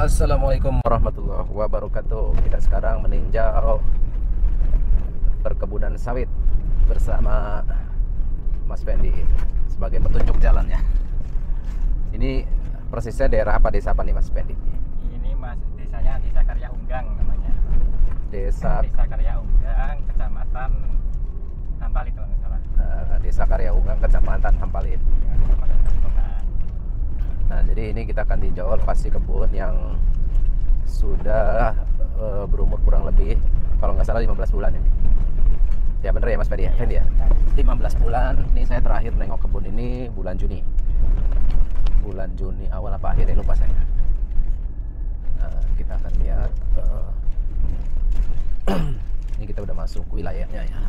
Assalamualaikum warahmatullahi wabarakatuh Kita sekarang meninjau Perkebunan sawit Bersama Mas Fendi Sebagai petunjuk jalannya Ini persisnya daerah apa desa apa nih Mas Fendi? Ini mas desanya Desa Karya Unggang namanya. Desa Desa Karya Unggang, Kecamatan Hampal itu nggak salah. eh, Desa Karya Unggang, Kecamatan Hampalin Ya, jadi ini kita akan tinjau lokasi kebun yang Sudah eh, berumur kurang lebih Kalau nggak salah 15 bulan ya Ya bener ya Mas Fendi ya? Fendi ya? 15 bulan ini saya terakhir nengok kebun ini bulan Juni. Bulan Juni awal apa akhir ya? Lupa saya. Nah, kita akan lihat eh, ini kita udah masuk wilayahnya ya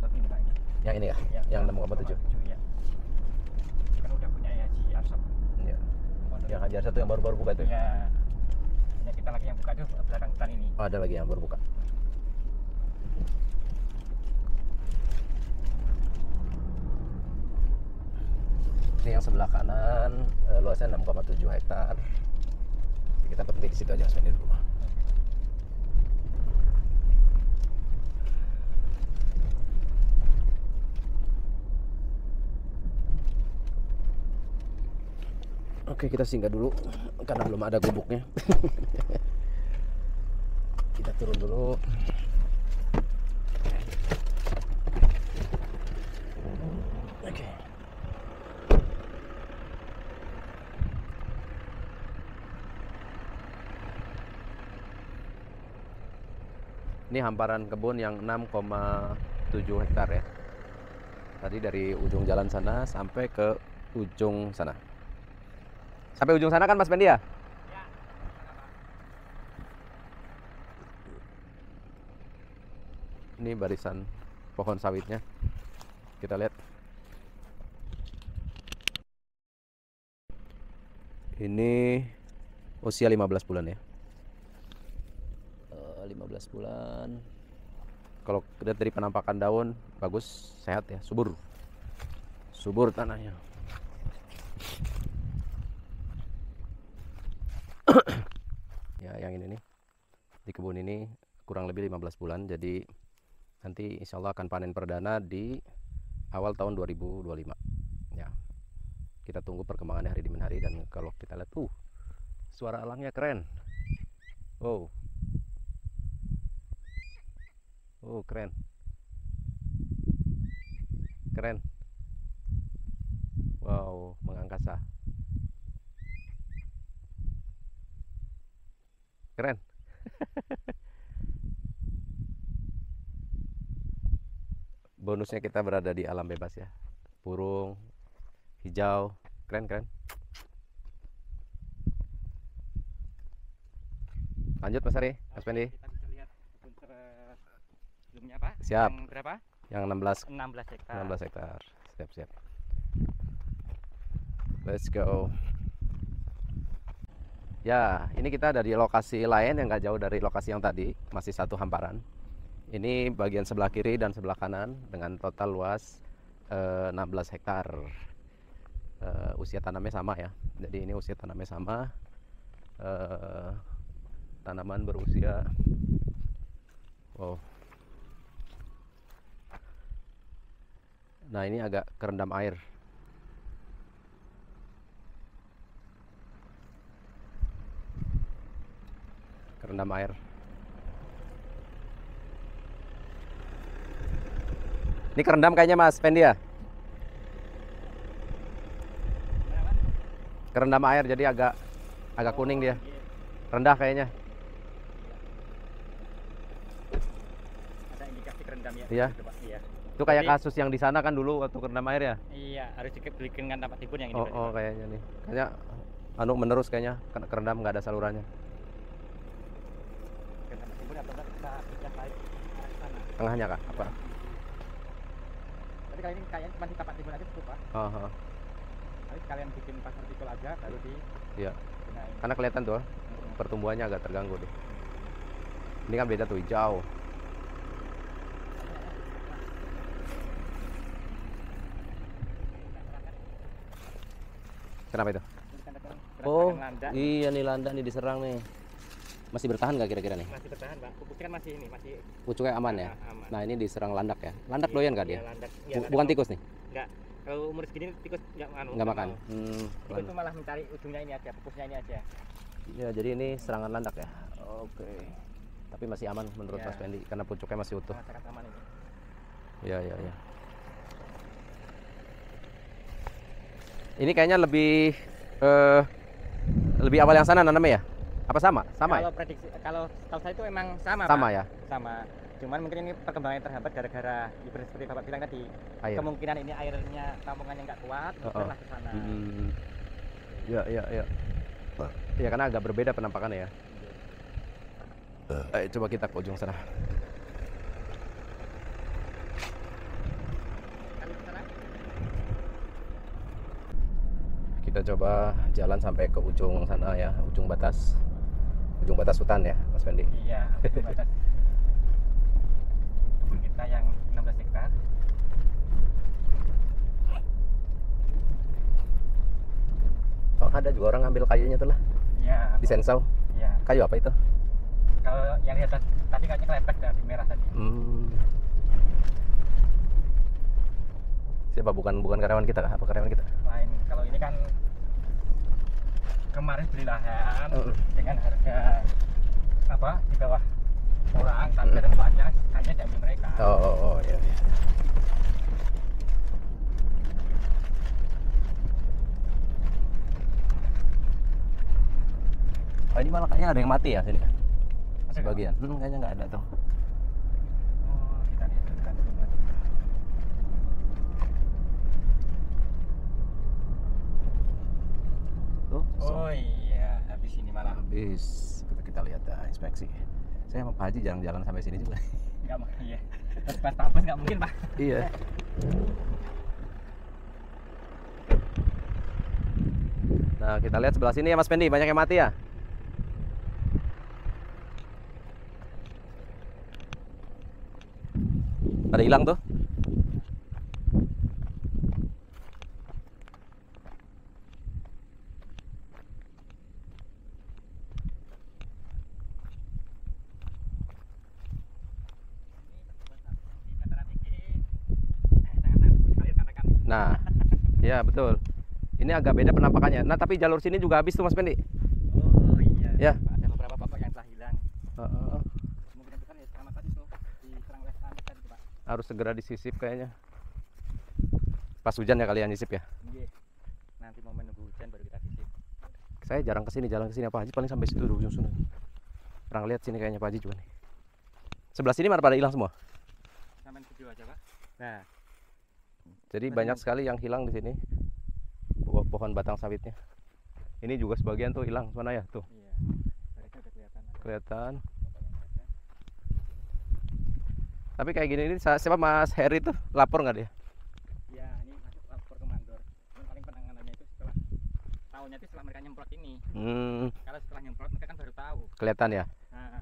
Tapi ini Pak ini. Yang ini ya, yang 6,7 Ya. Kan udah punya ya si Asap. ya. yang hajar satu yang baru-baru buka itu ya? Ya. Ini kita lagi yang buka tuh belakang hutan ini. Oh, ada lagi yang baru buka ini yang sebelah kanan eh, luasnya 6,7 hektar kita berhenti di situ aja Fendi dulu Oke kita singgah dulu karena belum ada gubuknya. kita turun dulu. Ini hamparan kebun yang 6,7 hektar ya. Tadi dari ujung jalan sana sampai ke ujung sana. Sampai ujung sana kan Mas Pendi ya? Ini barisan pohon sawitnya. Kita lihat. Ini usia 15 bulan ya. Eh, 15 bulan. Kalau lihat dari penampakan daun bagus, sehat ya, subur. Subur tanahnya. Ya yang ini nih. Di kebun ini kurang lebih 15 bulan jadi nanti insya Allah akan panen perdana di awal tahun 2025 ya. Kita tunggu perkembangannya hari demi hari dan kalau kita lihat uh suara alangnya keren. Wow oh keren. Keren. Wow mengangkasa keren. Bonusnya kita berada di alam bebas ya. Burung hijau. Keren keren. Lanjut Mas Ari. Mas Pendi apa? Siap. Yang berapa? yang 16 16 hektar. 16 hektar. Siap siap. Let's go ya ini kita ada di lokasi lain yang nggak jauh dari lokasi yang tadi masih satu hamparan. Ini bagian sebelah kiri dan sebelah kanan dengan total luas eh, 16 hektar. Eh, usia tanamnya sama ya. Jadi ini usia tanamnya sama. Eh, tanaman berusia wow. Nah ini agak kerendam air. Kerendam air. Ini kerendam kayaknya Mas Fendi ya? Kerendam air jadi agak agak kuning dia. Rendah kayaknya. Ada indikasi kerendam ya. Iya. Iya. Itu kayak Jadi- kasus yang di sana kan dulu waktu kerendam air ya? Iya, harus dibelikan tempat timbun yang ini. Oh, oh kayaknya nih. Kayaknya anu menerus kayaknya kerendam nggak ada salurannya. Ke tempat timbun atau enggak kita pijak balik ke arah sana. Tengahnya kah? Apa? Tapi kali ini kayaknya cuma di tempat timbun aja cukup, Pak. Oh, oh. Tapi sekalian bikin pasar pikul aja baru di Iya. Karena kelihatan tuh pertumbuhannya agak terganggu deh. Ini kan beda tuh hijau. Kenapa itu? Ini kan Oh, iya nih landak nih diserang nih. Masih bertahan nggak kira-kira nih? Masih bertahan, Pak. Pupuknya kan masih ini, masih Pucuknya aman ya? ah, aman. Nah ini diserang landak ya. Landak Iya, doyan nggak iya, dia? landak. Iya, Bu- landak bukan tikus nih? Enggak. Kalau umur segini tikus enggak anu. Nggak makan. mau. Hmm, Tikus itu malah mencari ujungnya ini aja, pupuknya ini aja. Ya jadi ini serangan landak ya. Oke. Tapi masih aman menurut Ya. Mas Fendi karena pucuknya masih utuh. Sangat sangat aman ini. Ya ya ya. Ini kayaknya lebih eh lebih awal yang sana nanamnya ya? Apa sama? Sama ya? Kalau prediksi kalau tahu saya itu emang sama, Sama Pak. ya? Sama. Cuman mungkin ini perkembangan terhambat gara-gara seperti Bapak bilang tadi. Air. Kemungkinan ini airnya tampungannya nggak kuat, Oh, oh. ke sana. Hmm. Ya ya ya. Ya karena agak berbeda penampakannya ya. Ayo coba kita ke ujung sana? Kita coba jalan sampai ke ujung sana ya, ujung batas. Ujung batas hutan ya, Mas Fendi. Iya, itu batas. Kita yang 16 hektar. Oh, ada juga orang ngambil kayunya tuh lah Iya. di sensau. Iya. Kayu apa itu? Kalau yang atas tadi kayaknya kelempet dari merah tadi. Hmm. Siapa bukan bukan karyawan kita kah? Apa karyawan kita? Lain kalau ini kan kemarin beli lahan Mm. dengan harga apa di bawah orang tapi ada banyak hanya dari mereka. Oh, oh, oh ya, ya. Oh, ini malah kayaknya ada yang mati ya sini. Nggak? Sebagian. Hmm, kayaknya nggak ada tuh. Oh, kita lihat dulu kan. Tuh. Oh iya, habis Habis kita, kita lihat ya, inspeksi. Saya sama Pak Haji jarang jalan sampai sini juga. nggak iya. Terus pas tapes nggak mungkin pak. iya. Nah, kita lihat sebelah sini ya Mas Pendi, banyak yang mati ya. Pada hilang tuh. Nah, ya betul. Ini agak beda penampakannya. Nah, tapi jalur sini juga habis tuh Mas Pendi. Oh iya. Ya. Pak, Ada beberapa pokok yang telah hilang. Heeh. Kemungkinan besar ya sama tadi tuh diserang oleh tanduk tadi pak. harus segera disisip kayaknya. Pas hujan ya kalian nyisip ya. Iya. Nanti momen nunggu hujan baru kita sisip. Saya jarang ke sini, jalan ke sini apa Haji paling sampai situ dulu ujung. Pernah lihat sini kayaknya Pak Haji juga nih. Sebelah sini mana pada hilang semua. Sampai video aja pak. Nah, Jadi Benar. banyak sekali yang hilang di sini. Po- Pohon batang sawitnya. Ini juga sebagian tuh hilang mana ya tuh iya. Kelihatan. Tapi kayak gini ini siapa Mas Heri tuh lapor nggak dia? Iya, ini masuk lapor ke mandor. Yang paling penanganannya itu setelah tahunnya itu setelah mereka nyemprot ini. Hmm, Kalau setelah nyemprot mereka kan baru tahu. kelihatan ya. Nah,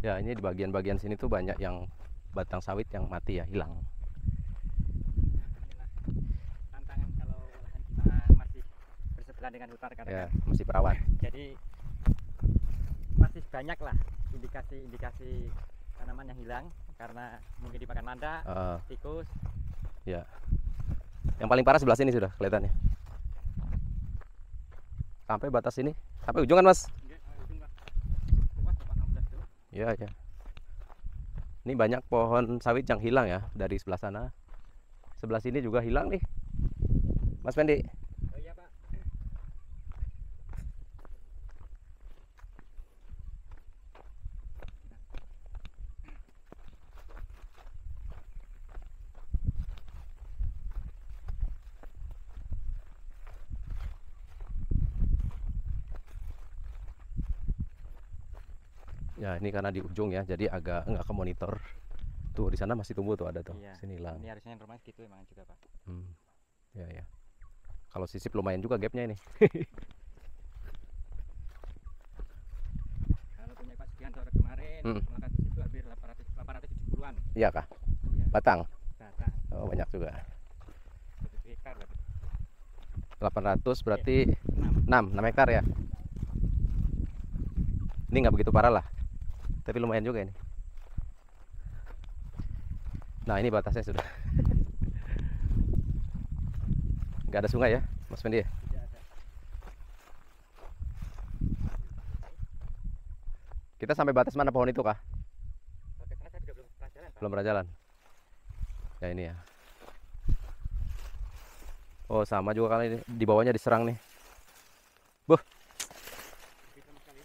Ya ini di bagian-bagian sini tuh banyak yang batang sawit yang mati ya hilang. inilah tantangan kalau lahan kita masih dengan hutan rekan-rekan. Ya masih perawat. Jadi masih banyak lah indikasi-indikasi tanaman yang hilang karena mungkin dimakan manda, Eh, tikus. Yang paling parah sebelah sini sudah kelihatannya. Sampai batas sini, sampai ujung kan mas? Enggak, ah, ujung, Pak. Luas, Bapak, 16 tuh. Ya ya. Ini banyak pohon sawit yang hilang ya dari sebelah sana. Sebelah sini juga hilang nih. Mas Pendi, Oh iya Pak. Ya ini karena di ujung ya, jadi agak nggak ke monitor. Tuh di sana masih tumbuh tuh ada tuh, Iya. sini hilang. Ini harusnya normal gitu emang juga Pak. Hmm. Ya ya. Kalau sisip lumayan juga gapnya ini. Kalau punya Pak Sugianto kemarin, Hmm. maka di situ hampir 800 870-an. Iya kah? Iya. Batang. Batang Oh banyak juga. satu hektar berarti. 800 berarti Enam. 6 6 hektar ya ini nggak begitu parah lah tapi lumayan juga ini. Nah ini batasnya sudah. Nggak ada sungai ya mas Fendi ya? Kita sampai batas mana pohon itu kah belum pernah jalan, ya ini ya. Oh sama juga kali ini. Di bawahnya diserang nih. Buh. Sekali.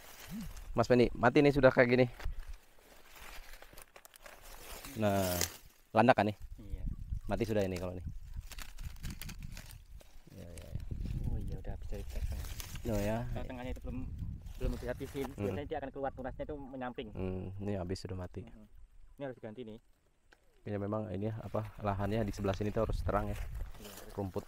Mas Fendi mati nih sudah kayak gini nah landak kan nih Iya. mati sudah ini kalau ini ya, ya. Oh iya udah bisa ditekan. Oh ya tengahnya itu belum belum dihabisin, Hmm. biasanya dia akan keluar tunasnya itu menyamping. Hmm, ini habis sudah mati Mm-mm. Ini harus diganti nih. ini memang ini apa lahannya di sebelah sini tuh harus terang ya Iya, harus rumput